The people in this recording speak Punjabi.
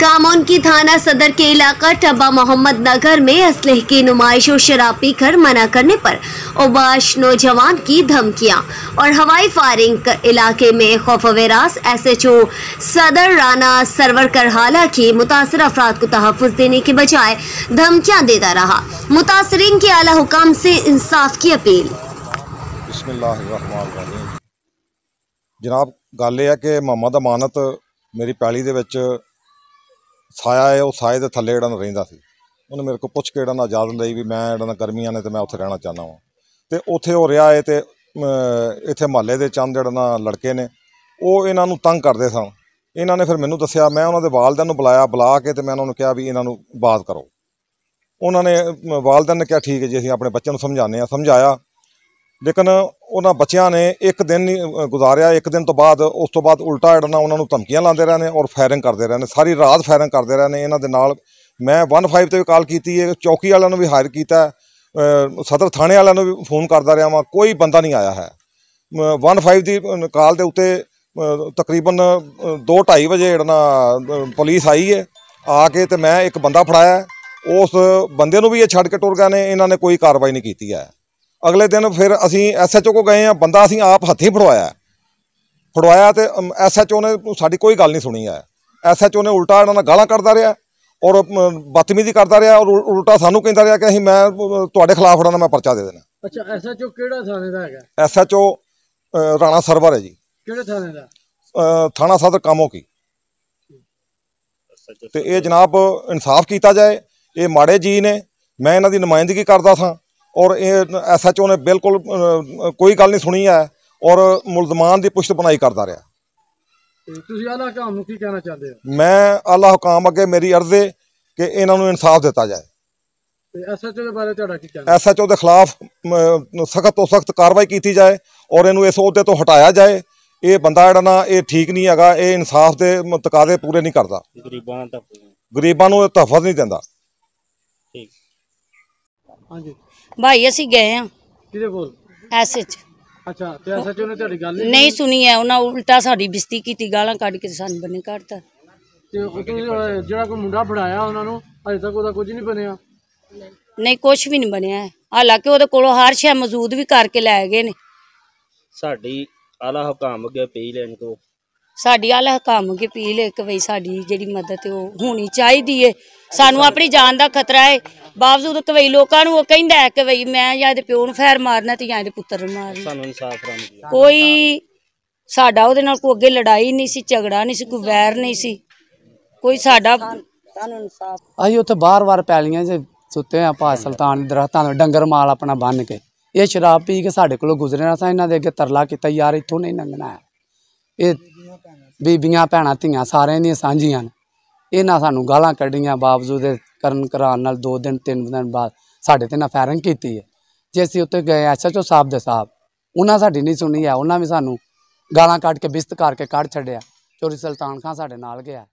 कामोन की थाना सदर के इलाका टब्बा मोहम्मद नगर में असलह की नुमाइश और शराब पीकर मना करने पर उबाश नौजवान की धमकियां और हवाई फायरिंग कर इलाके में खौफ वरास एस एच ओ सदर राना सरवर करहाला की मुतासर अफराद को तहफ़ देने के बजाय धमकियां देता रहा मुतासरीन के आला हुकाम से इंसाफ की अपील ਬਿਸਮਿਲ੍ਲਾਹਿਰਰਹਿਮਾਨਿਰਰਹੀਮ ਜਨਾਬ ਗੱਲ ਇਹ ਹੈ ਕਿ ਮੁਹੰਮਦ ਅਮਾਨਤ ਮੇਰੀ ਪੈਲੀ ਦੇ ਵਿੱਚ ਸਾਇਆ ਹੈ ਉਹ ਸਾਏ ਦੇ ਥੱਲੇ ਜਿਹੜਾ ਨਾ ਰਹਿੰਦਾ ਸੀ। ਉਹਨੇ ਮੇਰੇ ਕੋਲ ਪੁੱਛ ਕੇ ਜਿਹੜਾ ਨਾ ਇਜਾਜ਼ਤ ਲਈ ਵੀ ਮੈਂ ਜਿਹੜਾ ਨਾ ਗਰਮੀਆਂ ਨੇ ਤੇ ਮੈਂ ਉੱਥੇ ਰਹਿਣਾ ਚਾਹੁੰਦਾ ਹਾਂ ਤੇ ਉੱਥੇ ਉਹ ਰਿਹਾ ਹੈ ਤੇ ਇੱਥੇ ਮਹੱਲੇ ਦੇ ਚੰਦ ਜਿਹੜਾ ਨਾ ਲੜਕੇ ਨੇ ਉਹ ਇਹਨਾਂ ਨੂੰ ਤੰਗ ਕਰਦੇ ਸਨ। ਇਹਨਾਂ ਨੇ ਫਿਰ ਮੈਨੂੰ ਦੱਸਿਆ ਮੈਂ ਉਹਨਾਂ ਦੇ ਵਾਲਦਿਆਂ ਨੂੰ ਬੁਲਾਇਆ ਬੁਲਾ ਕੇ ਤੇ ਮੈਂ ਉਹਨਾਂ ਨੂੰ ਕਿਹਾ ਵੀ ਇਹਨਾਂ ਨੂੰ ਬਾਤ ਕਰੋ। ਉਹਨਾਂ ਨੇ ਅਮ, ਵਾਲਦਿਆਂ ਨੇ ਕਿਹਾ ਠੀਕ ਹੈ ਜੀ ਅਸੀਂ ਆਪਣੇ ਬੱਚਿਆਂ ਨੂੰ ਸਮਝਾਉਂਦੇ ਹਾਂ। ਸਮਝਾਇਆ। ਲੇਕਿਨ ਉਹਨਾਂ ਬੱਚਿਆਂ ਨੇ ਇੱਕ ਦਿਨ ਹੀ ਗੁਜ਼ਾਰਿਆ ਇੱਕ ਦਿਨ ਤੋਂ ਬਾਅਦ ਉਸ ਤੋਂ ਬਾਅਦ ਉਲਟਾ ਜਿਹੜਾ ਉਹਨਾਂ ਨੂੰ ਧਮਕੀਆਂ ਲਾਉਂਦੇ ਰਹੇ ਨੇ ਔਰ ਫਾਇਰਿੰਗ ਕਰਦੇ ਰਹੇ ਨੇ ਸਾਰੀ ਰਾਤ ਫਾਇਰਿੰਗ ਕਰਦੇ ਰਹੇ ਨੇ ਇਹਨਾਂ ਦੇ ਨਾਲ ਮੈਂ 15 ਤੇ ਵੀ ਕਾਲ ਕੀਤੀ ਹੈ ਚੌਕੀ ਵਾਲਿਆਂ ਨੂੰ ਵੀ ਹਾਇਰ ਕੀਤਾ ਸਦਰ ਥਾਣੇ ਵਾਲਿਆਂ ਨੂੰ ਵੀ ਫੋਨ ਕਰਦਾ ਰਿਹਾ ਵਾਂ ਕੋਈ ਬੰਦਾ ਨਹੀਂ ਆਇਆ ਹੈ। 15 ਦੀ ਕਾਲ ਦੇ ਉੱਤੇ ਅ, ਤਕਰੀਬਨ 2:30 ਵਜੇ ਜਿਹੜਾ ਪੁਲਿਸ ਆਈ ਹੈ ਆ ਕੇ ਤੇ ਮੈਂ ਇੱਕ ਬੰਦਾ ਫੜਾਇਆ ਉਸ ਬੰਦੇ ਨੂੰ ਵੀ ਇਹ ਛੱਡ ਕੇ ਟੁਰ ਗਏ ਨੇ ਇਹਨਾਂ ਨੇ ਕੋਈ ਕਾਰਵਾਈ ਨਹੀਂ ਕੀਤੀ ਹੈ। ਅਗਲੇ ਦਿਨ ਫਿਰ ਅਸੀਂ ਐਸਐਚਓ ਕੋ ਗਏ ਆ ਬੰਦਾ ਅਸੀਂ ਆਪ ਹੱਥੀਂ ਫੜਵਾਇਆ। ਫੜਵਾਇਆ ਤੇ ਐਸਐਚਓ ਨੇ ਸਾਡੀ ਕੋਈ ਗੱਲ ਨਹੀਂ ਸੁਣੀ ਹੈ ਐਸਐਚਓ ਨੇ ਉਲਟਾ ਇਹਨਾਂ ਨਾਲ ਗਾਲਾਂ ਕੱਢਦਾ ਰਿਹਾ ਔਰ ਬਦਤਮੀਜ਼ੀ ਕਰਦਾ ਰਿਹਾ ਔਰ ਉਲ- ਉਲਟਾ ਸਾਨੂੰ ਕਹਿੰਦਾ ਰਿਹਾ ਕਿ ਅਸੀਂ ਮੈਂ ਤੁਹਾਡੇ ਖਿਲਾਫ ਨਾ ਮੈਂ ਪਰਚਾ ਦੇ ਦੇਣਾ। ਅੱਛਾ ਐਸਐਚਓ ਕਿਹੜਾ ਥਾਣੇ ਦਾ ਹੈਗਾ? ਐਸਐਚਓ ਰਾਣਾ ਸਰਵਰ ਹੈ ਜੀ। ਕਿਹੜੇ ਥਾਣੇ ਦਾ? ਥਾਣਾ ਸਦਰ ਕਾਮੋ ਕੀ ਤੇ ਇਹ ਜਨਾਬ ਇਨਸਾਫ ਕੀਤਾ ਜਾਏ ਇਹ ਮਾੜੇ ਜੀ ਨੇ ਮੈਂ ਇਹਨਾਂ ਦੀ ਨੁਮਾਇੰਦਗੀ ਕਰਦਾ ਸਾਂ। ਔਰ ਇਹ ਐਸਐਚਓ ਨੇ ਬਿਲਕੁਲ ਕੋਈ ਗੱਲ ਨਹੀਂ ਸੁਣੀ ਹੈ ਔਰ ਮੁਲਜ਼ਮਾਨ ਦੀ ਪੁਸ਼ਤ ਬਣਾਈ ਕਰਦਾ ਰਿਹਾ। ਤੁਸੀਂ ਆਲਾ ਕੰਮ ਨੂੰ ਕੀ ਕਹਿਣਾ ਚਾਹੁੰਦੇ ਹੋ? ਮੈਂ ਅੱਲਾਹ ਹੁਕਾਮ ਅੱਗੇ ਮੇਰੀ ਅਰਜ਼ ਹੈ ਕਿ ਇਹਨਾਂ ਨੂੰ ਇਨਸਾਫ ਦਿੱਤਾ ਜਾਏ। ਤੇ ਐਸਐਚਓ ਦੇ ਬਾਰੇ ਤੁਹਾਡਾ ਕੀ ਕਹਿਣਾ? ਐਸਐਚਓ ਦੇ ਖਿਲਾਫ ਸਖਤ ਤੋਂ ਸਖਤ ਕਾਰਵਾਈ ਕੀਤੀ ਜਾਏ ਔਰ ਇਹਨੂੰ ਇਸ ਅਹੁਦੇ ਤੋਂ ਹਟਾਇਆ ਜਾਏ। ਇਹ ਬੰਦਾ ਜਿਹੜਾ ਨਾ ਇਹ ਠੀਕ ਨਹੀਂ ਹੈਗਾ ਇਹ ਇਨਸਾਫ ਦੇ ਤਕਾਜ਼ੇ ਪੂਰੇ ਨਹੀਂ ਕਰਦਾ। ਗਰੀਬਾਂ ਤੱਕ ਗਰੀਬਾਂ ਨੂੰ ਇਹ ਤਹਫਜ਼ ਨਹੀਂ ਦਿੰਦਾ। ਠੀਕ। ਹਾਂਜੀ। ਭਾਈ ਅਸੀਂ ਗਏ ਆ ਕਿਹਦੇ ਕੋਲ? ਐਸੇ ਚ ਅੱਛਾ ਤੇ ਐਸਐਚਓ ਨੇ ਤੁਹਾਡੀ ਗੱਲ ਨਹੀਂ ਸੁਣੀ ਹੈ। ਉਹਨਾਂ ਉਲਟਾ ਸਾਡੀ ਬਿਸਤੀ ਕੀਤੀ ਗਾਲਾਂ ਕੱਢ ਕੇ ਸਾਨੂੰ ਬੰਨੇ ਕੱਢਤਾ ਤੇ। ਉਹ ਜਿਹੜਾ ਕੋਈ ਮੁੰਡਾ ਫੜਾਇਆ ਉਹਨਾਂ ਨੂੰ ਅਜੇ ਤੱਕ ਉਹਦਾ ਕੁਝ ਨਹੀਂ ਬਣਿਆ। ਨਹੀਂ ਕੁਝ ਵੀ ਨਹੀਂ ਬਣਿਆ। ਹੈ। ਹਾਲਾਂਕਿ ਉਹਦੇ ਕੋਲੋਂ ਹਰ ਸ਼ੈ ਮੌਜੂਦ ਵੀ ਕਰਕੇ ਲੈ ਗਏ ਨੇ। ਸਾਡੀ ਆਲਾ ਹੁਕਾਮ ਅੱਗੇ ਪਈ ਲੈਣ ਕੋ ਸਾਡੀ ਆਲਾ ਹਕਾਮ ਕੇ ਪੀ ਲੈ ਕਿ ਬਈ ਸਾਡੀ ਜਿਹੜੀ ਮਦਦ ਉਹ ਹੋਣੀ ਚਾਹੀਦੀ ਏ ਸਾਨੂੰ ਆਪਣੀ ਜਾਨ ਦਾ ਖਤਰਾ ਹੈ। ਬਾਵਜੂਦ ਕਿ ਬਈ ਲੋਕਾਂ ਨੂੰ ਉਹ ਕਹਿੰਦਾ ਹੈ ਕਿ ਬਈ ਮੈਂ ਜਾਂ ਇਹਦੇ ਪਿਓ ਨੂੰ ਫੈਰ ਮਾਰਨਾ ਤੇ ਜਾਂ ਇਹਦੇ ਪੁੱਤਰ ਨੂੰ ਮਾਰਨਾ। ਸਾਨੂੰ ਇਨਸਾਫ ਫਰਮ ਕੋਈ ਸਾਡਾ ਉਹਦੇ ਨਾਲ ਕੋਈ ਅੱਗੇ ਲੜਾਈ ਨਹੀਂ ਸੀ ਝਗੜਾ ਨਹੀਂ ਸੀ ਕੋਈ ਵੈਰ ਨਹੀਂ ਸੀ। ਕੋਈ ਸਾਡਾ ਅਸੀਂ ਉੱਥੇ ਬਾਰ-ਬਾਰ ਪੈਲੀਆਂ 'ਚ ਸੁੱਤੇ ਆ ਪਾ ਸੁਲਤਾਨ ਦੇ ਦਰਖਤਾਂ ਦੇ ਡੰਗਰ ਮਾਲ ਆਪਣਾ ਬੰਨ ਕੇ। ਇਹ ਸ਼ਰਾਬ ਪੀ ਕੇ ਸਾਡੇ ਕੋਲੋਂ ਗੁਜ਼ਰਿਆ ਸਾਂ ਇਹਨਾਂ ਦੇ ਅੱਗੇ ਤਰਲਾ ਕੀਤਾ ਯਾਰ ਇੱਥੋਂ ਨਹੀਂ ਲੰਘਣਾ ਹੈ। ਇਹ ਬੀਬੀਆਂ, ਭੈਣਾਂ, ਧੀਆਂ ਸਾਰਿਆਂ ਦੀਆਂ ਸਾਂਝੀਆਂ ਨੇ। ਇਹਨਾਂ ਸਾਨੂੰ ਗਾਲਾਂ ਕੱਢੀਆਂ ਬਾਵਜੂਦ ਇਹ ਕਰਨ ਕਰਾਉਣ ਨਾਲ ਦੋ ਦਿਨ, ਤਿੰਨ ਦਿਨ ਬਾਅਦ ਸਾਡੇ ਤੇ ਨਾ ਫਾਇਰਿੰਗ ਕੀਤੀ ਹੈ। ਜੇ ਅਸੀਂ ਉੱਤੇ ਗਏ ਐਸਐਚਓ ਸਾਹਿਬ ਦੇ ਸਾਹਿਬ, ਉਹਨਾਂ ਸਾਡੀ ਨਹੀਂ ਸੁਣੀ ਹੈ, ਉਹਨਾਂ ਵੀ ਸਾਨੂੰ ਗਾਲਾਂ ਕੱਢ ਕੇ ਬਿਸਤ ਕਰਕੇ ਕੱਢ ਛੱਡਿਆ। ਚੋਰੀ ਸੁਲਤਾਨ ਖਾਨ ਸਾਡੇ ਨਾਲ ਗਿਆ।